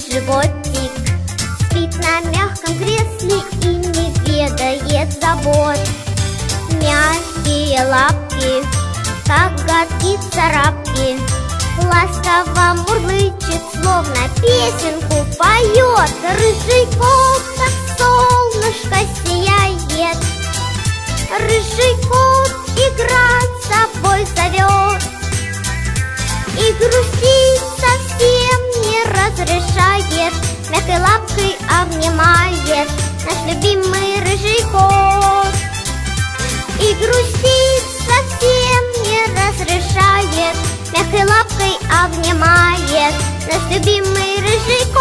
Животик Спит на мягком кресле и не ведает забот. Мягкие лапки, как гадки царапки Ласково мурлычет, словно песенку поет. Рыжий кот, как солнышко сияет. Рыжий кот игра с собой зовет разрешает Мягкой лапкой обнимает Наш любимый рыжий кот И грустить совсем не разрешает Мягкой лапкой обнимает Наш любимый рыжий кот